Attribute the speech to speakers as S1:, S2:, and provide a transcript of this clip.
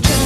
S1: this.